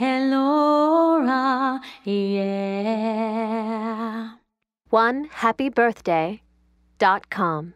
Laura, yeah. One happy birthday dot com.